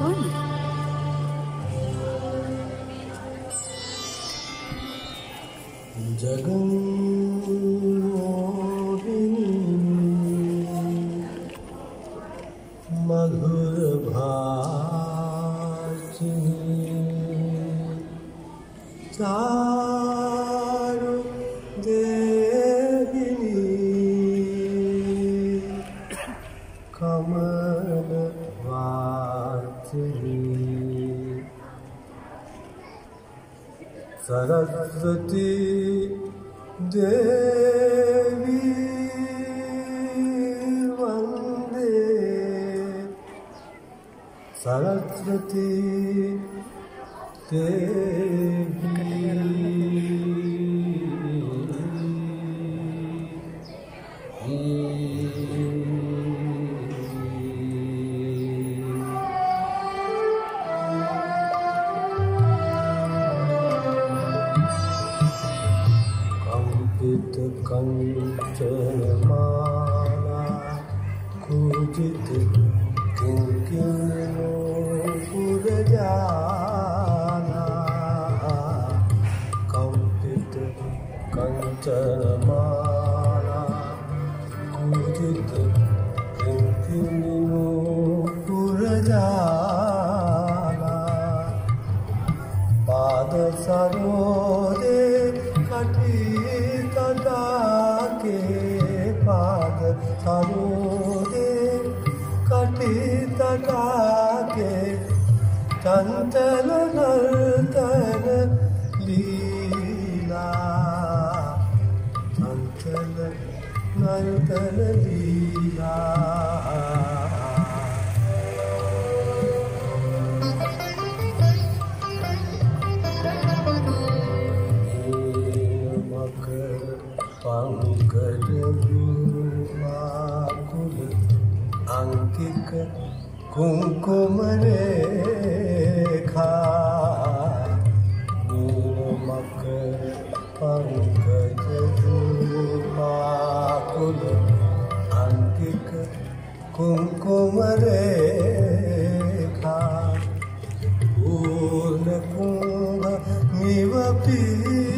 कौन? है जगन मधुर Bhashini Allah'ını Devi Vande Sarasvati Devi Thank you. কুঞ্চিত কঞ্চনমালা কুঞ্চিত কিঙ্কিনপুরজানা কম্পিত কঞ্চনমালা কুঞ্চিত কিঙ্কিনপুরজানা পাদ সরোদে কঠিন සදාගේ පාද තරුදේ කටිතටාගේ චන්තල නර්තන ලීලා චන්තල නර්තන ලීලා පහුකර වාකුල අංකික කුංකුමරේඛා මූමක පහුකර වාකුල අංකික කුංකුමරේඛා ඌන කුංග මිවපී